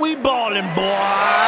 We ballin', boy.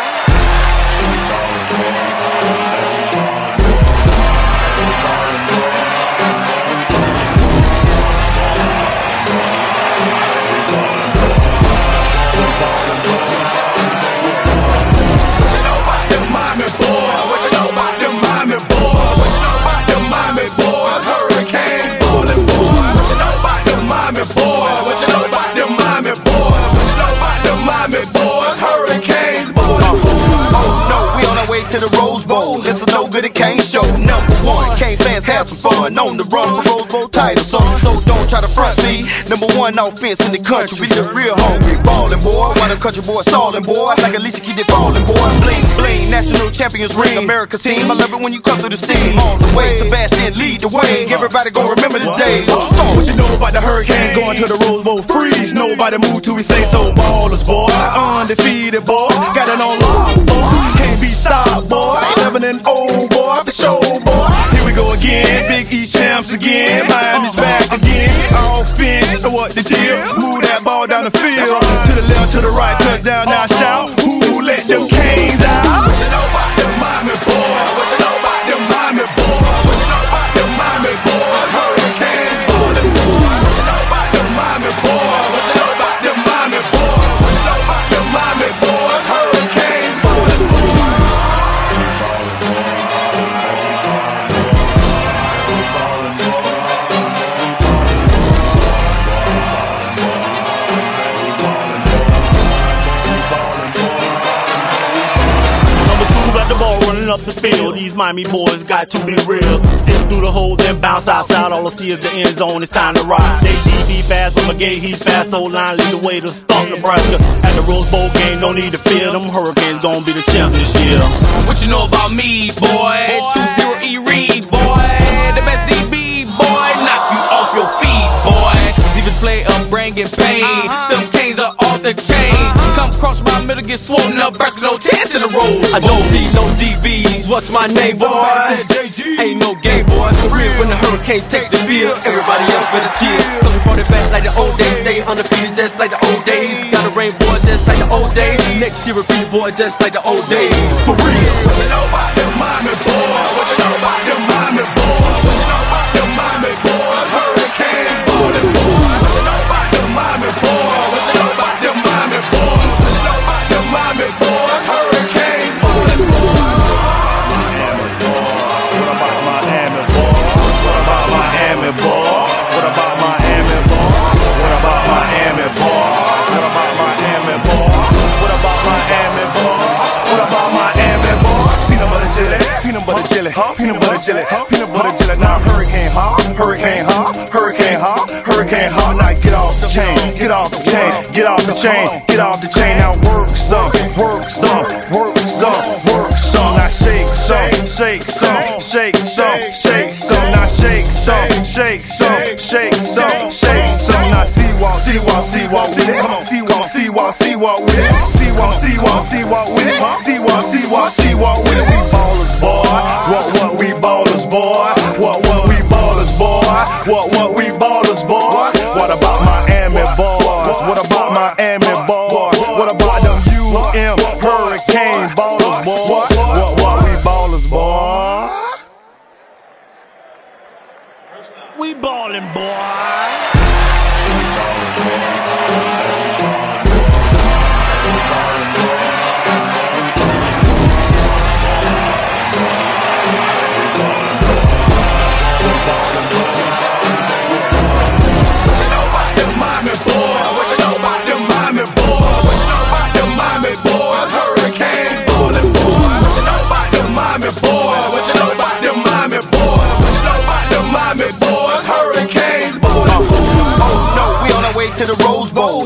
To the Rose Bowl. It's a no good at Kane show. Number one, Kane fans have some fun on the run for Rose Bowl title. So, don't try to front see. Number one offense in the country. We the real hungry ballin' boy. Why the country boy stallin' boy? Like Alicia keep it fallin' boy. Bling bling, national champions ring. America team. I love it when you come through the steam. All the way, Sebastian lead the way. Everybody gon' remember the day. What you you know about the hurricane going to the Rose Bowl? Freeze. Nobody move till we say so. Ballers boy, undefeated boy. Got it on lock for show boy. Here we go again, Big East champs again. Miami's back again. Offense, so what the deal? Move that ball down the field. To the left, to the right, touchdown, now running up the field. These Miami boys got to be real. Dip through the hole, then bounce outside. All I see is the end zone. It's time to ride. JCB fast, but McGahee he's fast. So line lead the way to start Nebraska. At the Rose Bowl game, no need to fear. Them Hurricanes gonna be the champ this year. What you know about me, boy? 2-0 E Reed, boy. The best DB, boy. Knock you off your feet, boy. Leave it play, I'm bringing pain. Uh-huh. Them canes are off the chain. Get swollen up, burst no chance in the road. I don't see no DBs. What's my name, boy? Ain't no game, boy. For real, when the Hurricanes take the field, everybody else better cheer. Looking for it back like the old days. Stay undefeated just like the old days. Got a rain, boy, just like the old days. Next year, repeat boy, just like the old days. For real. What you know about them Miami boys? What you know about butter jelly, peanut butter jelly. Now hurricane hot, hurricane hot, hurricane hot, hurricane hot. Now get off the chain, get off the chain, get off the chain, get off the chain. Now work some, work some, work some, work some. Now shake some, shake some, shake some, shake some. Now shake some, shake some, shake some, shake some. Now see walk, see walk, see walk with it. Come on, see walk, see walk, see walk with it. See walk, see walk, see walk with it. See walk, see walk, see walk with it. We boy. What what we ballers, boy. What what we ballers, boy. What what we ballers, boy. What about Miami boys? What about Miami boys? What about them UM Hurricane ballers, boy? What what we ballers, boy? We ballin', boy.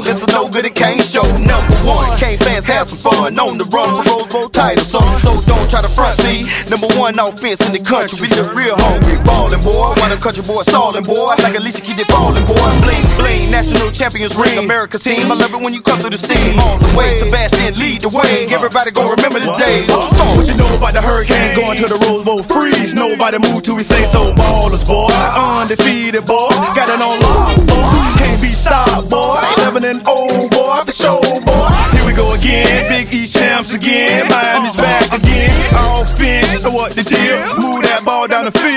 It's a no good at Kane show. Number one, Kane fans have some fun on the run for Rose Bowl title. So, so don't try to front see. Number one offense in the country. We the real hungry ballin' boy. Why the country boy stallin' boy? Like Alicia keep it fallin' boy. Bling bling, national champions ring. America team. I love it when you come through the steam. All the way, Sebastian lead the way. Everybody gon' remember the day. What you thought? What you know about the Hurricanes going to the Rose Bowl? Freeze. Nobody move till we say so. Ballers, boy. Undefeated, boy. Got it on lock, boy. Can't be stopped, boy. 11 young and old boy, for show boy. Here we go again, Big E champs again. Miami's back again. All finished, so what the deal? Move that ball down the field.